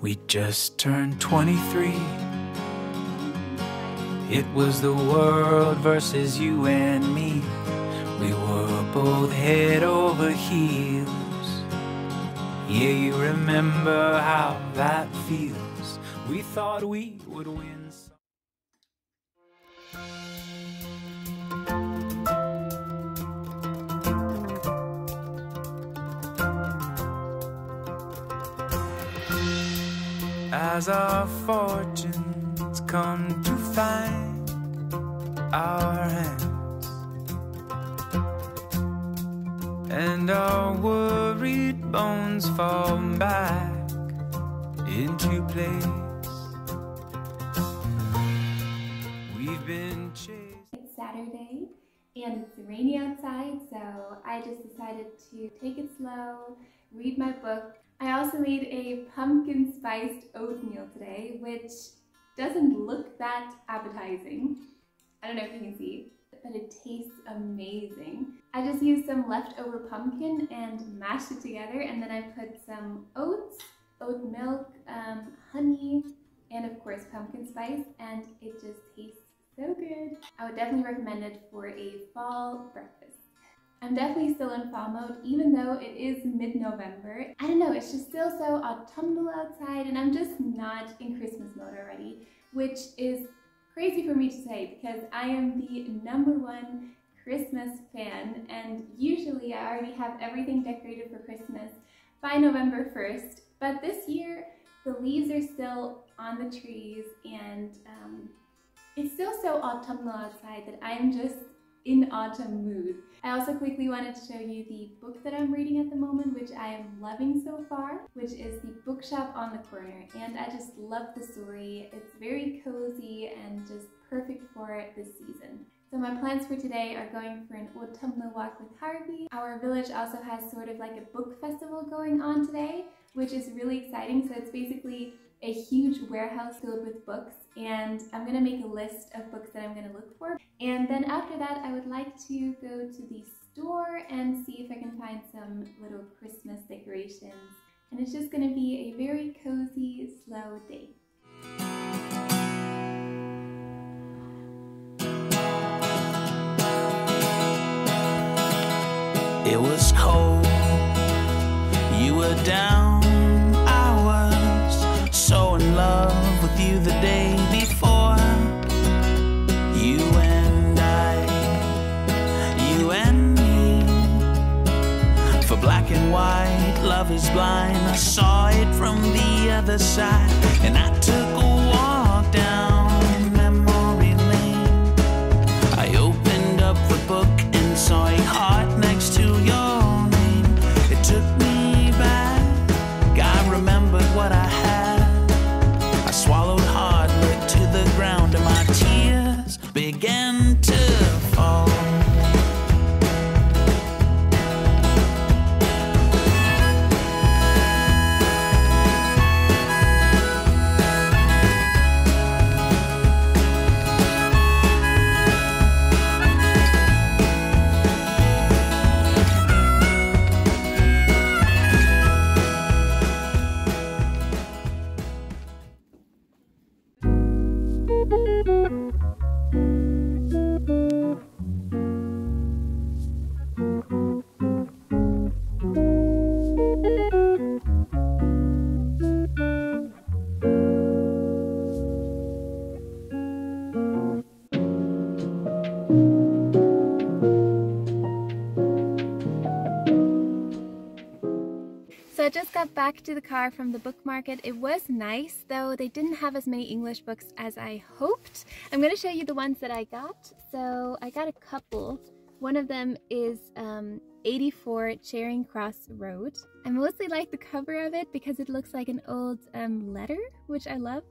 We just turned 23. It was the world versus you and me. We were both head over heels. Yeah, you remember how that feels. We thought we would win. As our fortunes come to find our hands and our worried bones fall back into place. We've been chased. It's Saturday and it's rainy outside, so I just decided to take it slow, read my book. I also made a pumpkin spiced oatmeal today, which doesn't look that appetizing. I don't know if you can see, but it tastes amazing. I just used some leftover pumpkin and mashed it together, and then I put some oats, oat milk, um, honey, and of course pumpkin spice, and it just tastes so good. I would definitely recommend it for a fall breakfast. I'm definitely still in fall mode, even though it is mid-November. I don't know, it's just still so autumnal outside, and I'm just not in Christmas mode already, which is crazy for me to say because I am the number one Christmas fan, and usually I already have everything decorated for Christmas by November 1st. But this year, the leaves are still on the trees, and um, it's still so autumnal outside that I'm just in autumn mood. I also quickly wanted to show you the book that I'm reading at the moment, which I am loving so far, which is The Bookshop on the Corner. And I just love the story. It's very cozy and just perfect for this season. So my plans for today are going for an autumnal walk with Harvey. Our village also has sort of like a book festival going on today, which is really exciting. So it's basically a huge warehouse filled with books and I'm gonna make a list of books that I'm gonna look for. And then after that, I would like to go to the store and see if I can find some little Christmas decorations. And it's just gonna be a very cozy, slow day. It was cold. You were down. White, love is blind. I saw it from the other side, and I took a walk down memory lane. I opened up the book and saw a heart next to your name. It took me back. I remembered what I had. I swallowed hard, looked to the ground, and my tears I just got back to the car from the book market. It was nice, though they didn't have as many English books as I hoped. I'm going to show you the ones that I got. So I got a couple. One of them is um, 84 Charing Cross Road. I mostly like the cover of it because it looks like an old um, letter, which I love.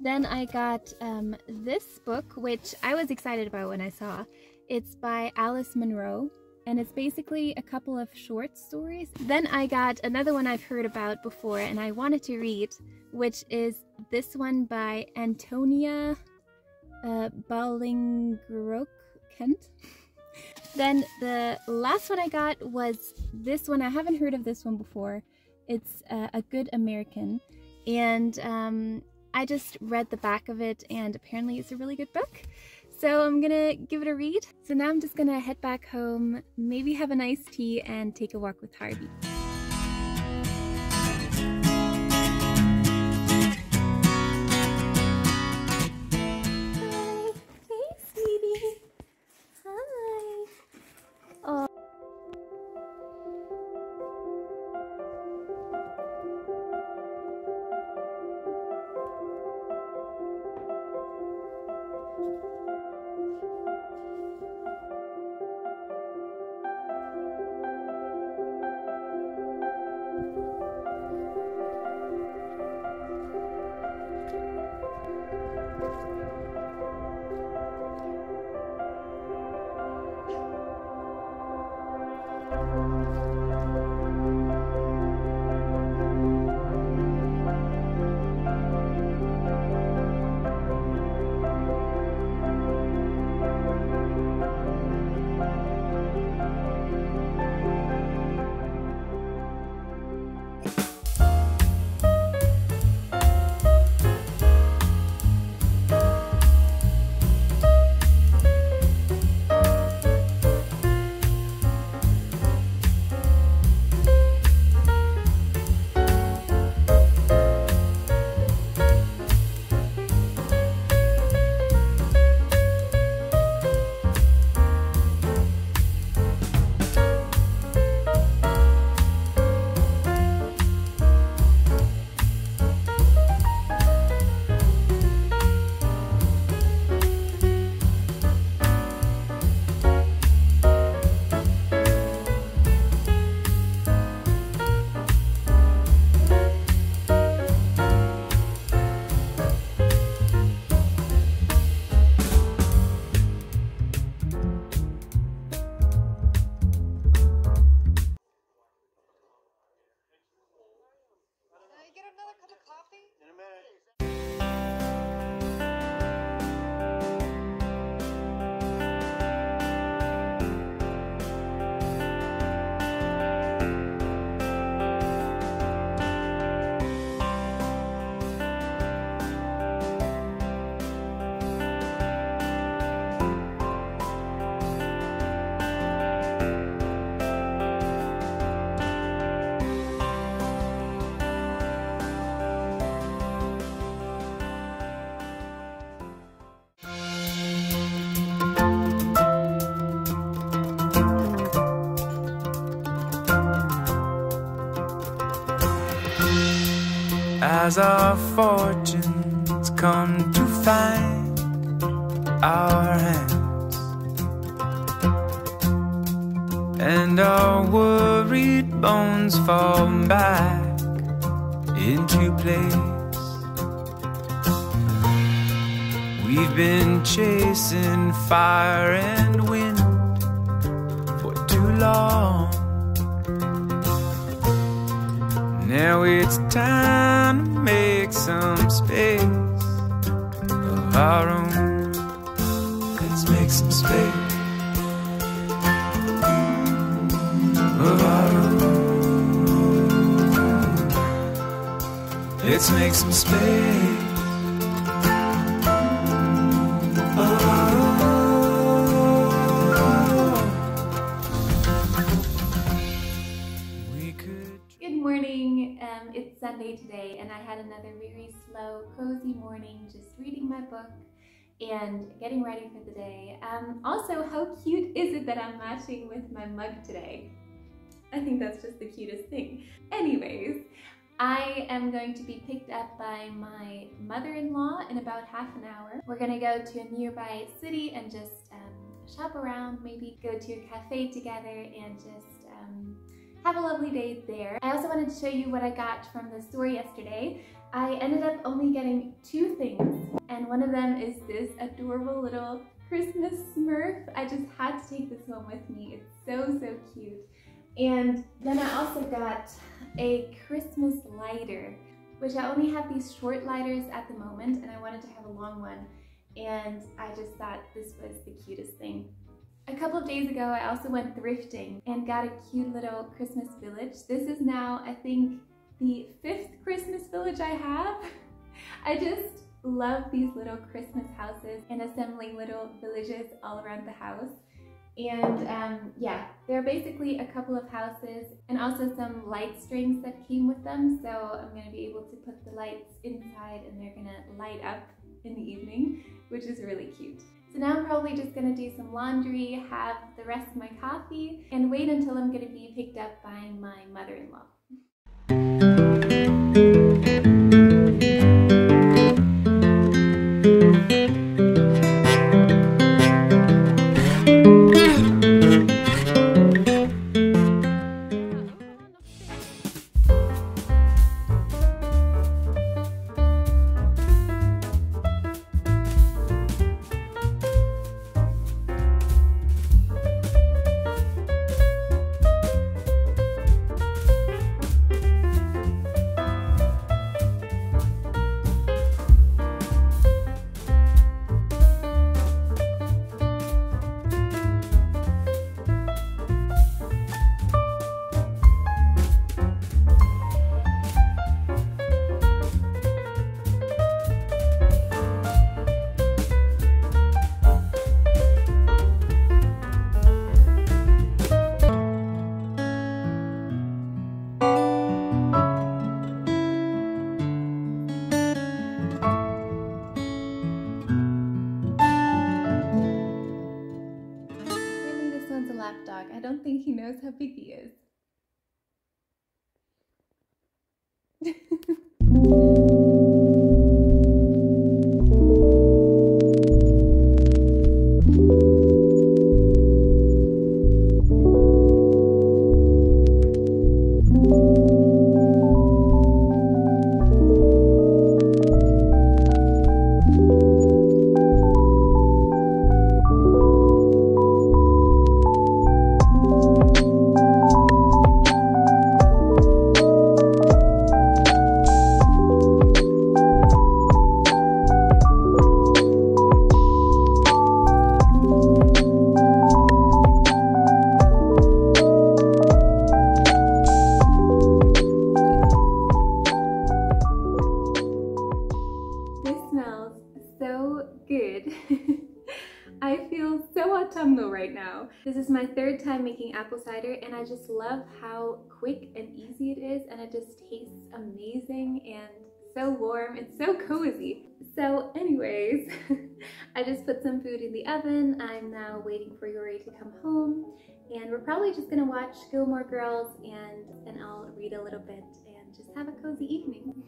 Then I got um, this book, which I was excited about when I saw. It's by Alice Munro, and it's basically a couple of short stories. Then I got another one I've heard about before and I wanted to read, which is this one by Antonia uh, Kent. then the last one I got was this one. I haven't heard of this one before. It's uh, A Good American. and um, I just read the back of it and apparently it's a really good book. So I'm gonna give it a read. So now I'm just gonna head back home, maybe have a nice tea and take a walk with Harvey. As our fortunes come to find our hands and our worried bones fall back into place. We've been chasing fire and wind for too long. Now it's time to make some space of our own. Let's make some space of our own. Let's make some space. Sunday today, and I had another very slow, cozy morning just reading my book and getting ready for the day. Um, also, how cute is it that I'm matching with my mug today? I think that's just the cutest thing. Anyways, I am going to be picked up by my mother-in-law in about half an hour. We're gonna go to a nearby city and just um, shop around, maybe go to a cafe together and just um, have a lovely day there. I also wanted to show you what I got from the store yesterday. I ended up only getting two things, and one of them is this adorable little Christmas Smurf. I just had to take this home with me. It's so, so cute. And then I also got a Christmas lighter, which I only have these short lighters at the moment, and I wanted to have a long one. And I just thought this was the cutest thing. A couple of days ago, I also went thrifting and got a cute little Christmas village. This is now, I think, the fifth Christmas village I have. I just love these little Christmas houses and assembling little villages all around the house. And um, yeah, there are basically a couple of houses and also some light strings that came with them. So I'm going to be able to put the lights inside and they're going to light up in the evening, which is really cute. So now I'm probably just to do some laundry, have the rest of my coffee, and wait until I'm to be picked up by my mother-in-law. Think he right now. This is my third time making apple cider and I just love how quick and easy it is and it just tastes amazing and so warm and so cozy. So anyways, I just put some food in the oven. I'm now waiting for Yuri to come home and we're probably just gonna watch Gilmore Girls and, and I'll read a little bit and just have a cozy evening.